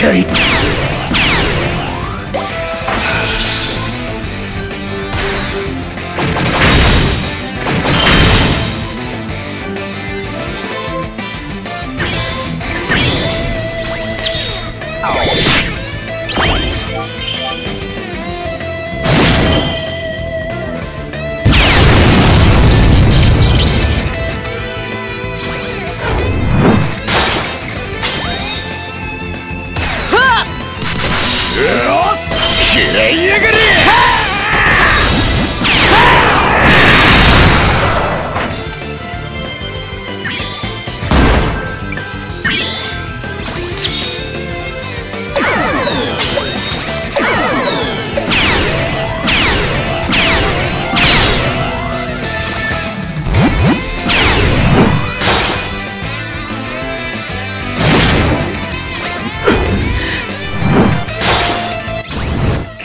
K. Oh. 界嫌いやがれ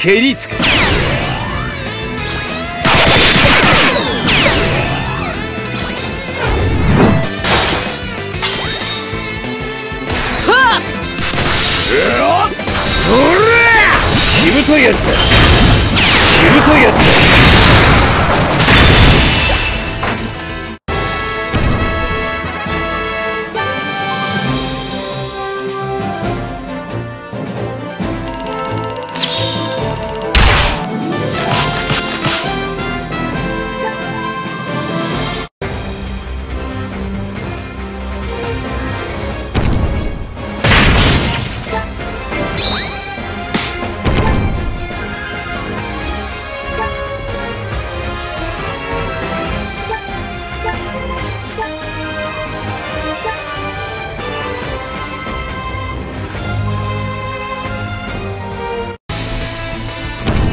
蹴りつくしぶといやつだ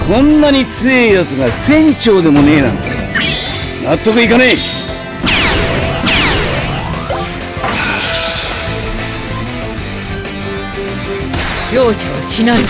こんなに強えやつが船長でもねえなんて。納得いかねえ。容赦はしない。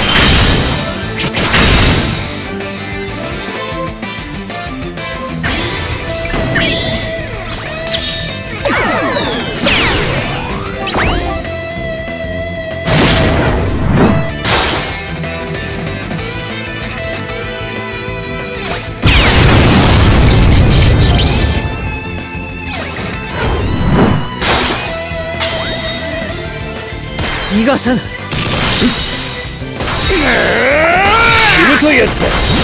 逃がさない。しぶといやつだ。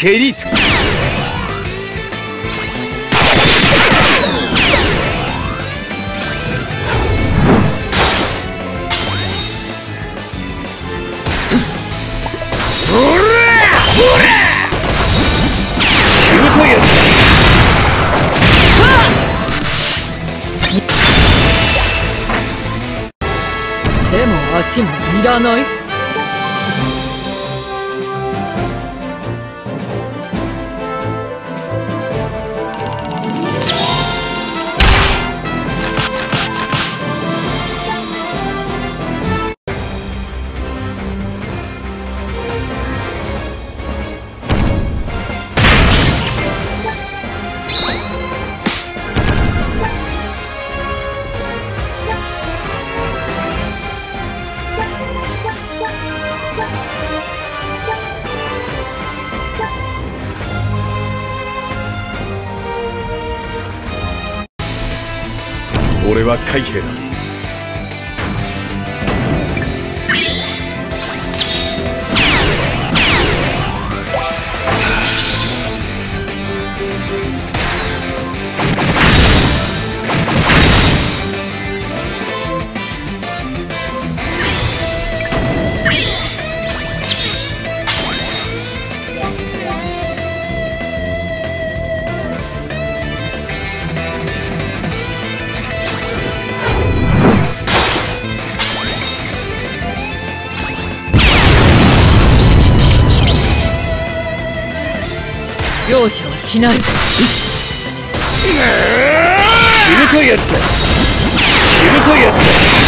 蹴りつく。手も足もいらない俺は海兵だ。しない。しぶといやつだ。しぶといやつだ。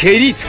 蹴りつ